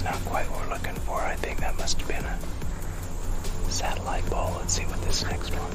That's not quite what we're looking for. I think that must have been a satellite bull. Let's see what this next one.